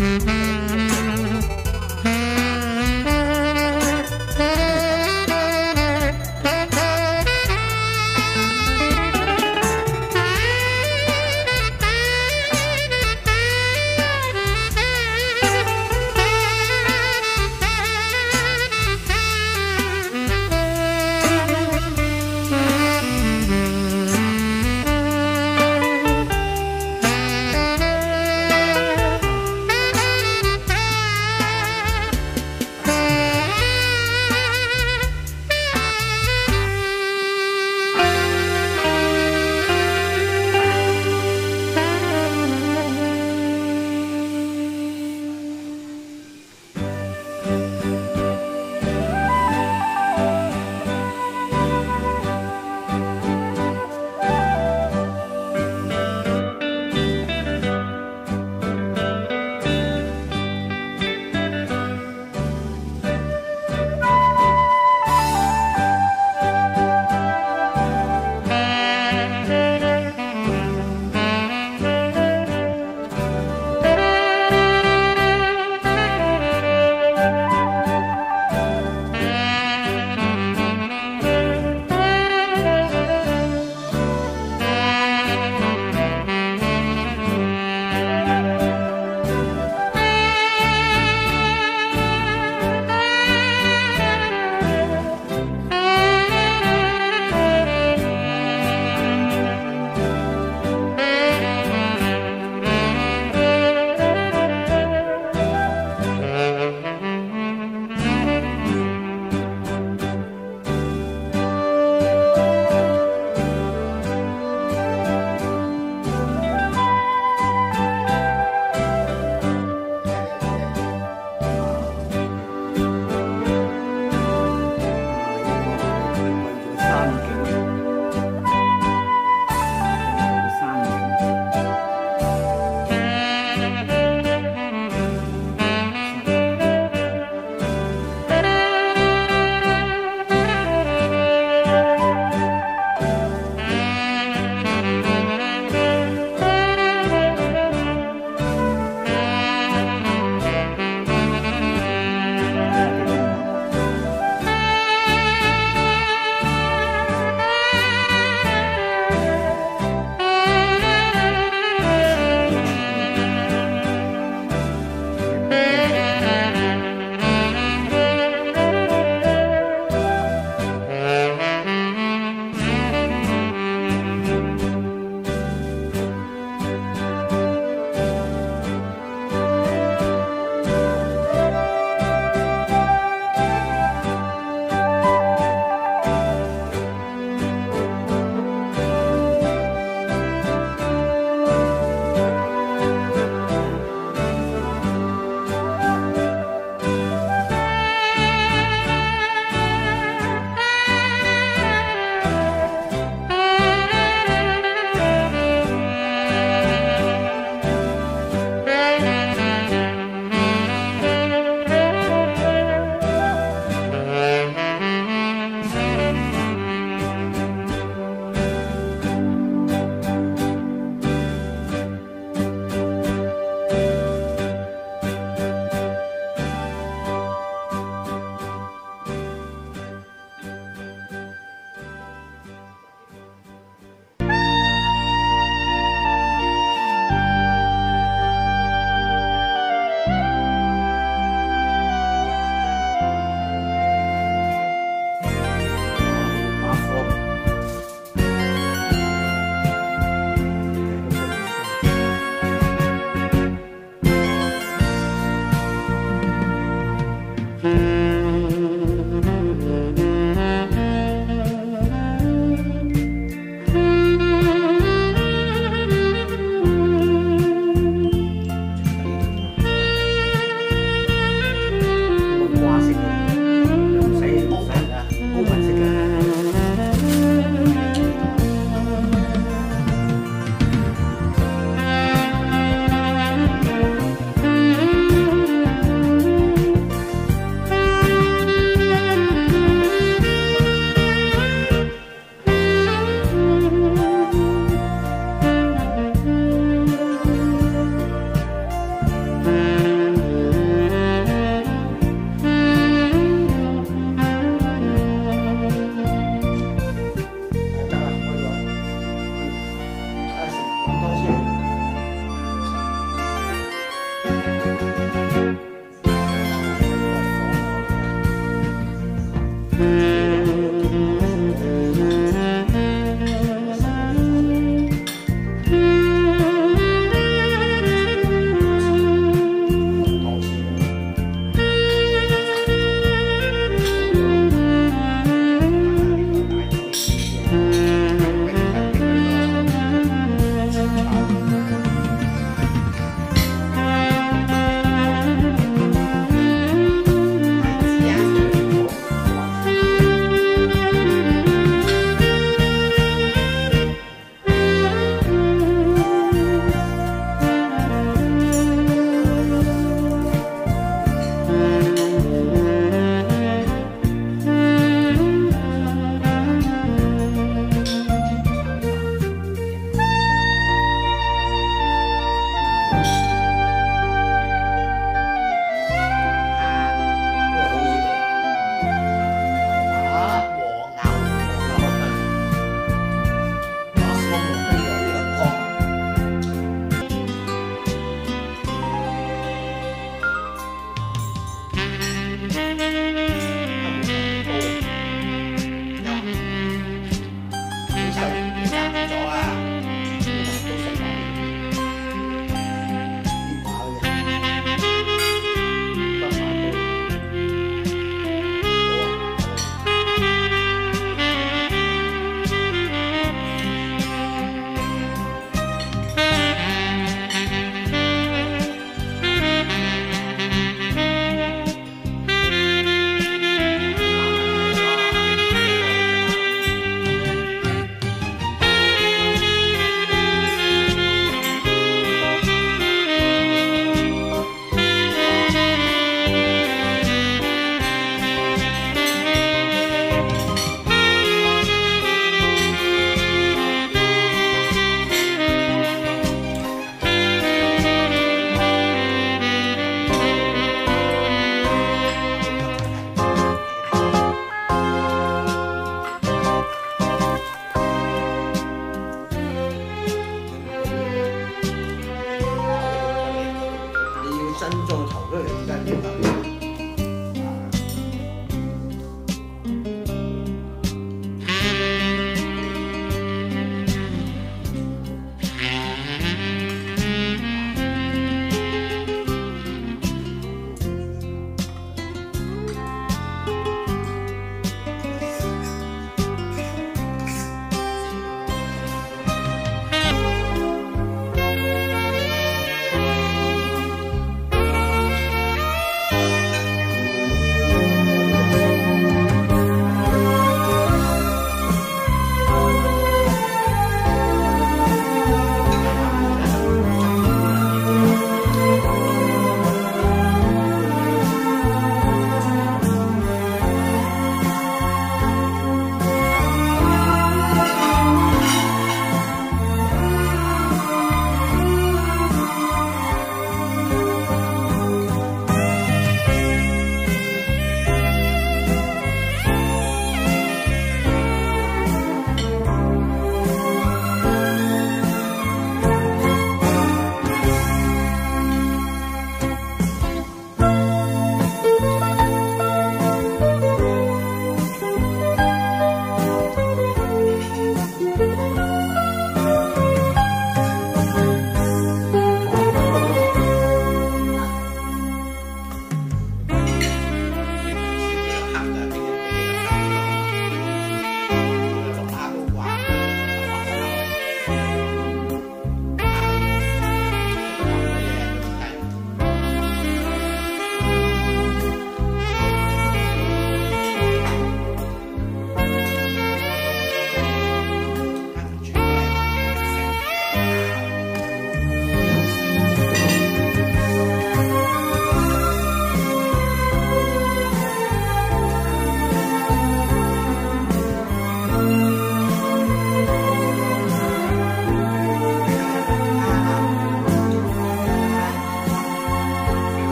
Mm-hmm.